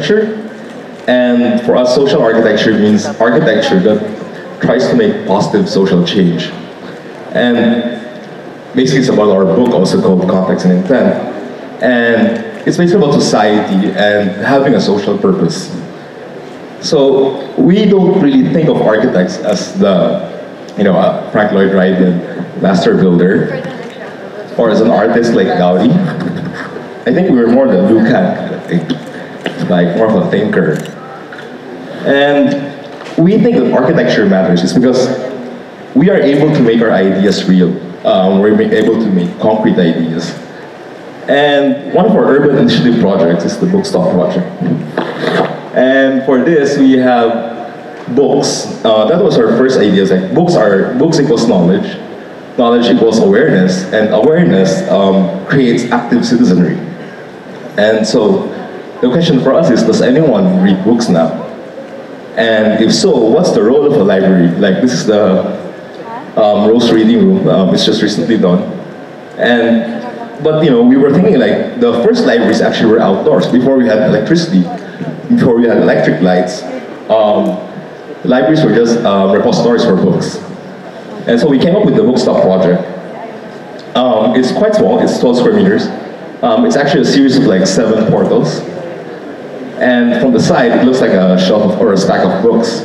architecture. And for us, social architecture means architecture that tries to make positive social change. And basically it's about our book also called Context and Intent. And it's basically about society and having a social purpose. So we don't really think of architects as the, you know, uh, Frank Lloyd Wright did, master builder, or as an artist like Gaudi. I think we were more the Lukács, like more of a thinker. And we think that architecture matters is because we are able to make our ideas real. Um, we're able to make concrete ideas. And one of our urban initiative projects is the Bookstop project. And for this, we have books. Uh, that was our first idea. Like books are books equals knowledge, knowledge equals awareness, and awareness um, creates active citizenry. And so the question for us is, does anyone read books now? And if so, what's the role of a library? Like this is the um, Rose Reading Room. Um, it's just recently done. And but you know, we were thinking like the first libraries actually were outdoors before we had electricity, before we had electric lights. Um, libraries were just um, repositories for books. And so we came up with the Bookstop project. Um, it's quite small, it's 12 square meters. Um, it's actually a series of like seven portals. And from the side, it looks like a shelf of, or a stack of books.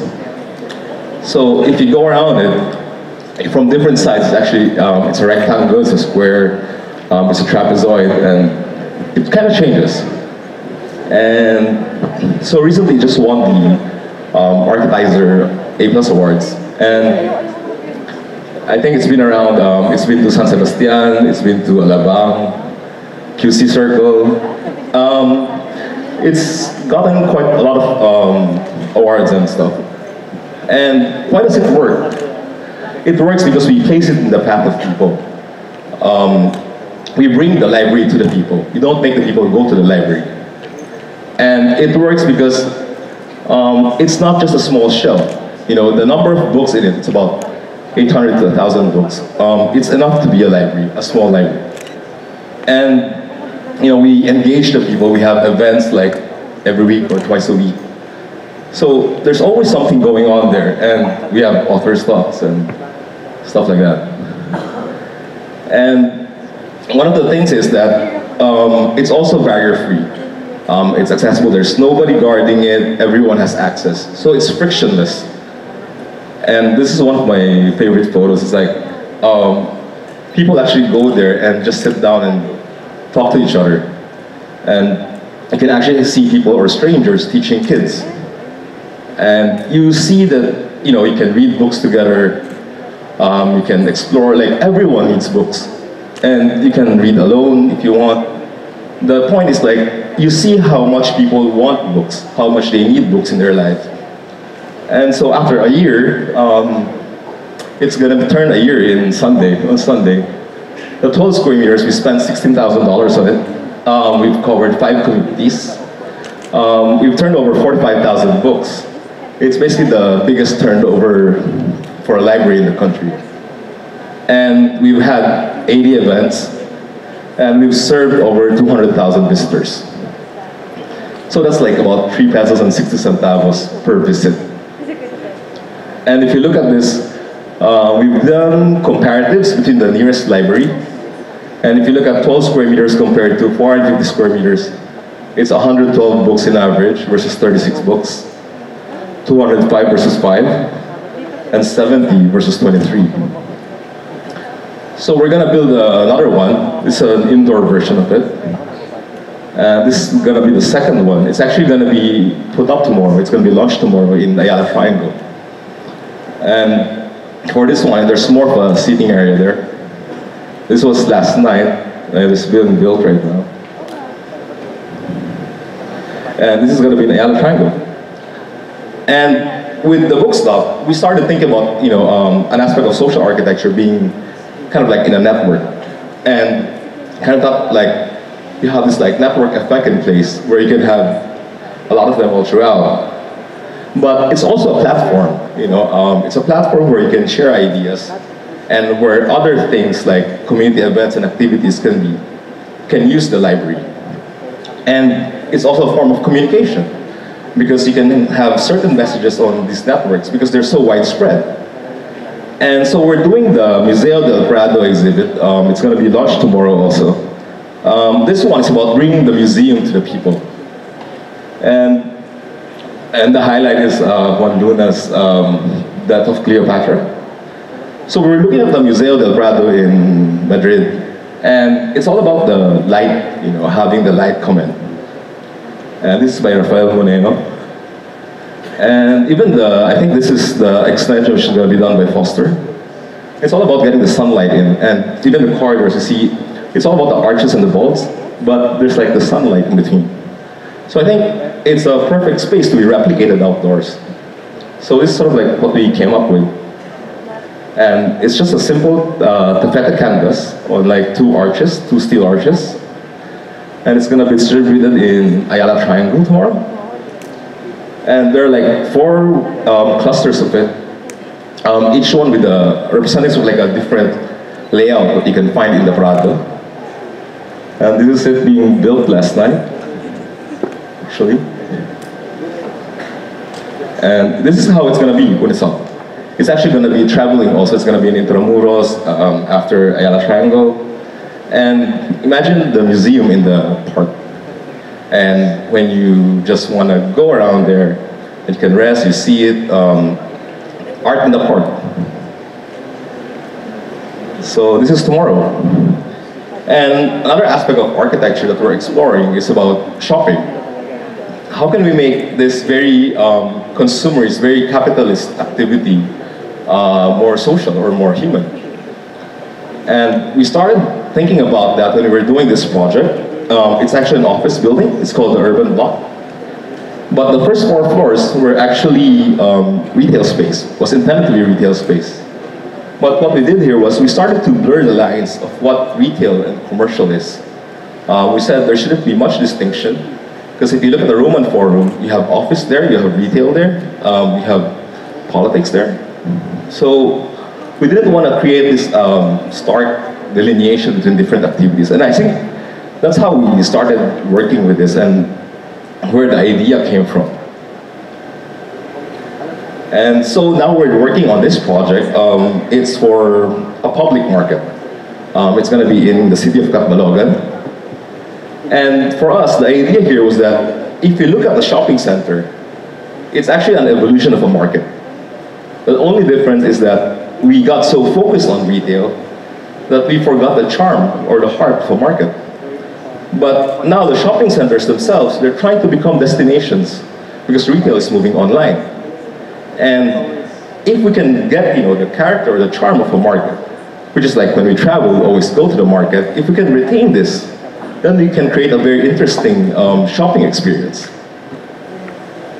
So if you go around it, from different sides, it's actually, um, it's a rectangle, it's a square, um, it's a trapezoid, and it kind of changes. And so recently just won the um, Architizer A Plus Awards. And I think it's been around, um, it's been to San Sebastian, it's been to Alabang, QC Circle. Um, it's gotten quite a lot of um, awards and stuff. And why does it work? It works because we place it in the path of people. Um, we bring the library to the people. You don't make the people go to the library. And it works because um, it's not just a small shelf. You know, the number of books in it, it's about 800 to 1,000 books. Um, it's enough to be a library, a small library. And, you know, we engage the people. We have events like every week or twice a week. So there's always something going on there, and we have author's talks and stuff like that. And one of the things is that um, it's also barrier-free. Um, it's accessible, there's nobody guarding it, everyone has access. So it's frictionless. And this is one of my favorite photos. It's like, um, people actually go there and just sit down and talk to each other. And you can actually see people or strangers teaching kids. And you see that, you know, you can read books together, um, you can explore, like everyone needs books. And you can read alone if you want. The point is like, you see how much people want books, how much they need books in their life. And so after a year, um, it's gonna turn a year in Sunday, on Sunday. The 12 square meters, we spent $16,000 on it. Um, we've covered five communities. Um, we've turned over 45,000 books. It's basically the biggest turnover for a library in the country. And we've had 80 events, and we've served over 200,000 visitors. So that's like about 3 pesos and 60 centavos per visit. And if you look at this, uh, we've done comparatives between the nearest library. And if you look at 12 square meters compared to 450 square meters, it's 112 books in average versus 36 books, 205 versus 5, and 70 versus 23. So we're gonna build uh, another one. It's an indoor version of it. Uh, this is gonna be the second one. It's actually gonna be put up tomorrow. It's gonna be launched tomorrow in Ayala Triangle. And for this one, there's more of a seating area there. This was last night, and it's being built right now. And this is gonna be in Ayala Triangle. And with the bookstop, we started thinking about, you know, um, an aspect of social architecture being kind of like in a network. And kind of thought like, you have this like network effect in place where you can have a lot of them all throughout. But it's also a platform, you know, um, it's a platform where you can share ideas and where other things like community events and activities can be can use the library. And it's also a form of communication because you can have certain messages on these networks because they're so widespread. And so we're doing the Museo del Prado exhibit. Um, it's going to be launched tomorrow also. Um, this one is about bringing the museum to the people. And, and the highlight is uh, Juan Luna's um, Death of Cleopatra. So we're looking at the Museo del Prado in Madrid, and it's all about the light, you know, having the light come in. And this is by Rafael Moneo. And even the, I think this is the extension which is going to be done by Foster. It's all about getting the sunlight in, and even the corridors, you see, it's all about the arches and the vaults, but there's like the sunlight in between. So I think it's a perfect space to be replicated outdoors. So it's sort of like what we came up with. And it's just a simple uh, taffeta canvas on like two arches, two steel arches. And it's gonna be distributed in Ayala Triangle tomorrow. And there are like four um, clusters of it. Um, each one with a representative of like a different layout that you can find in the Prado. And this is it being built last night, actually. And this is how it's gonna be when it's up. It's actually gonna be traveling also. It's gonna be in Intramuros um, after Ayala Triangle. And imagine the museum in the park. And when you just wanna go around there, you can rest, you see it, um, art in the park. So this is tomorrow. And another aspect of architecture that we're exploring is about shopping how can we make this very um, consumerist, very capitalist activity uh, more social or more human? And we started thinking about that when we were doing this project. Um, it's actually an office building. It's called the Urban Block. But the first four floors were actually um, retail space, was intended to be retail space. But what we did here was we started to blur the lines of what retail and commercial is. Uh, we said there shouldn't be much distinction because if you look at the Roman Forum, you have office there, you have retail there, um, you have politics there. So we didn't want to create this um, stark delineation between different activities. And I think that's how we started working with this and where the idea came from. And so now we're working on this project. Um, it's for a public market. Um, it's going to be in the city of Catbalogan. And for us, the idea here was that if you look at the shopping center, it's actually an evolution of a market. The only difference is that we got so focused on retail that we forgot the charm or the heart of a market. But now the shopping centers themselves, they're trying to become destinations because retail is moving online. And if we can get you know, the character or the charm of a market, which is like when we travel, we always go to the market, if we can retain this, then we can create a very interesting um, shopping experience.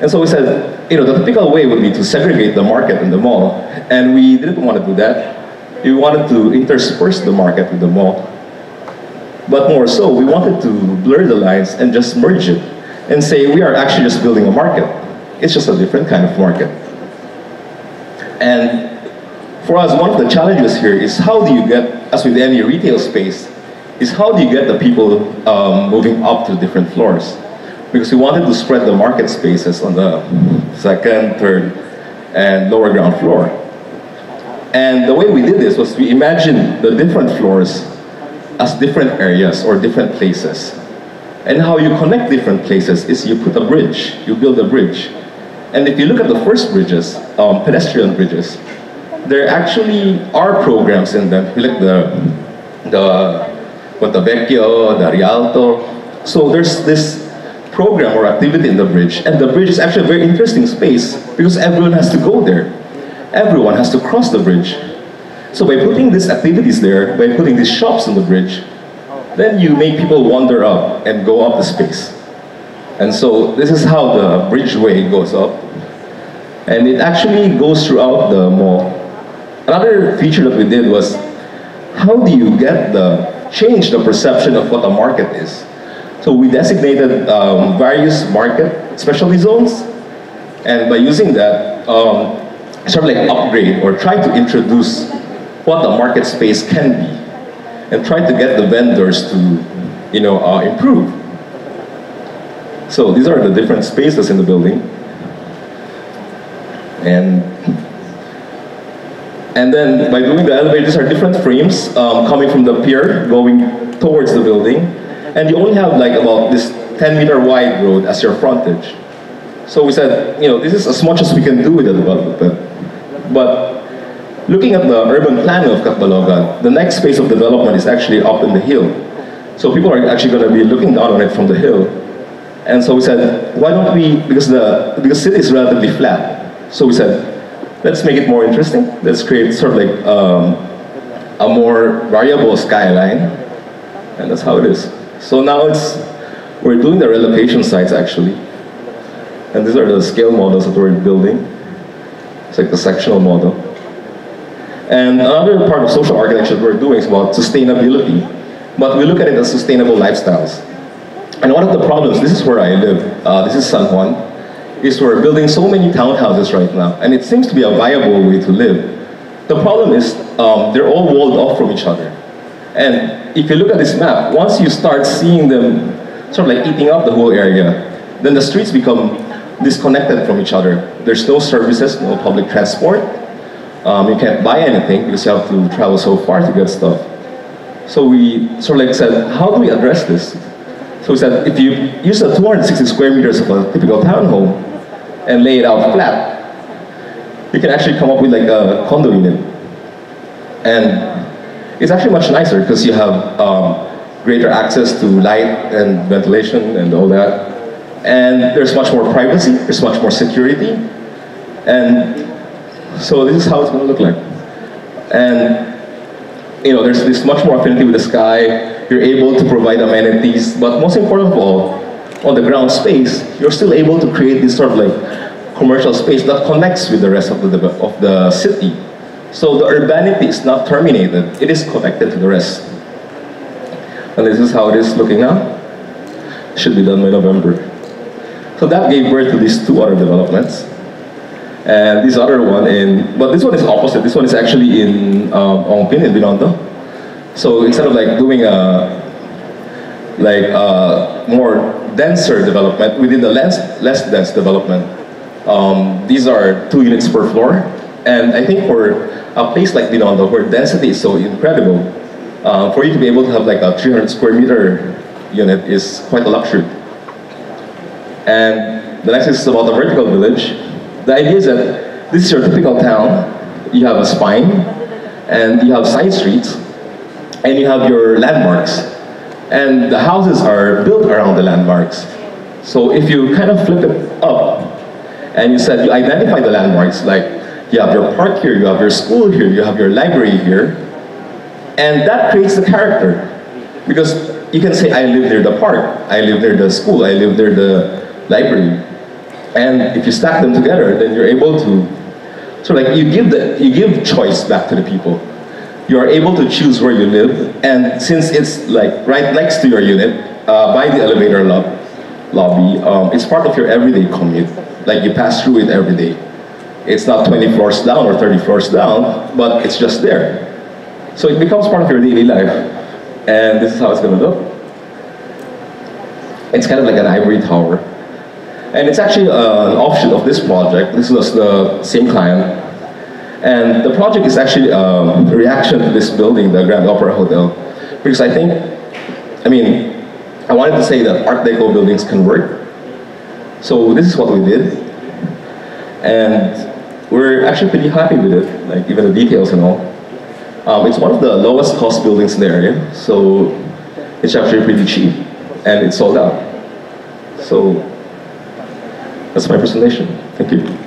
And so we said, you know, the typical way would be to segregate the market and the mall, and we didn't want to do that. We wanted to intersperse the market with the mall. But more so, we wanted to blur the lines and just merge it and say we are actually just building a market. It's just a different kind of market. And for us, one of the challenges here is how do you get, as with any retail space, is how do you get the people um, moving up to different floors? Because we wanted to spread the market spaces on the second, third, and lower ground floor. And the way we did this was we imagined the different floors as different areas or different places. And how you connect different places is you put a bridge, you build a bridge. And if you look at the first bridges, um, pedestrian bridges, there actually are programs in them. Look the, the Ponte Vecchio, the Rialto. So there's this program or activity in the bridge, and the bridge is actually a very interesting space because everyone has to go there. Everyone has to cross the bridge. So by putting these activities there, by putting these shops on the bridge, then you make people wander up and go up the space. And so this is how the bridgeway goes up. And it actually goes throughout the mall. Another feature that we did was, how do you get the change the perception of what a market is. So we designated um, various market specialty zones, and by using that, um, sort of like upgrade or try to introduce what a market space can be, and try to get the vendors to you know, uh, improve. So these are the different spaces in the building. And and then by doing the elevators are different frames um, coming from the pier going towards the building. And you only have like about this 10 meter wide road as your frontage. So we said, you know, this is as much as we can do with the development. But looking at the urban planning of Catbalogan, the next phase of development is actually up in the hill. So people are actually going to be looking down on it from the hill. And so we said, why don't we, because the, because city is relatively flat. So we said, let's make it more interesting. Let's create sort of like um, a more variable skyline. And that's how it is. So now it's, we're doing the relocation sites actually. And these are the scale models that we're building. It's like the sectional model. And another part of social architecture we're doing is about sustainability. But we look at it as sustainable lifestyles. And one of the problems, this is where I live, uh, this is San Juan, is we're building so many townhouses right now, and it seems to be a viable way to live. The problem is um, they're all walled off from each other. And if you look at this map, once you start seeing them sort of like eating up the whole area, then the streets become disconnected from each other. There's no services, no public transport. Um, you can't buy anything because you have to travel so far to get stuff. So we sort of like said, how do we address this? So we said, if you use the 260 square meters of a typical townhome and lay it out flat, you can actually come up with like a condo unit. And it's actually much nicer because you have um, greater access to light and ventilation and all that. And there's much more privacy, there's much more security. And so this is how it's going to look like. And you know, there's this much more affinity with the sky. You're able to provide amenities, but most important of all, on the ground space, you're still able to create this sort of like commercial space that connects with the rest of the of the city. So the urbanity is not terminated; it is connected to the rest. And this is how it is looking now. Should be done by November. So that gave birth to these two other developments. And this other one in, but this one is opposite. This one is actually in um, Ongpin in Binondo. So instead of like doing a like a more denser development within the less less dense development, um, these are two units per floor. And I think for a place like Binondo, where density is so incredible, uh, for you to be able to have like a 300 square meter unit is quite a luxury. And the next is about the vertical village. The idea is that this is your typical town. You have a spine, and you have side streets, and you have your landmarks. And the houses are built around the landmarks. So if you kind of flip it up, and you said you identify the landmarks, like you have your park here, you have your school here, you have your library here, and that creates the character. Because you can say, I live near the park, I live near the school, I live near the library. And if you stack them together, then you're able to, so like you give, the, you give choice back to the people. You are able to choose where you live, and since it's like right next to your unit, uh, by the elevator lob lobby, um, it's part of your everyday commute. Like you pass through it every day. It's not 20 floors down or 30 floors down, but it's just there. So it becomes part of your daily life. And this is how it's gonna look. It's kind of like an ivory tower. And it's actually uh, an offshoot of this project. This was the same client. And the project is actually um, a reaction to this building, the Grand Opera Hotel. Because I think, I mean, I wanted to say that Art Deco buildings can work. So this is what we did. And we're actually pretty happy with it, like even the details and all. Um, it's one of the lowest cost buildings in the area, so it's actually pretty cheap, and it's sold out. So that's my presentation. Thank you.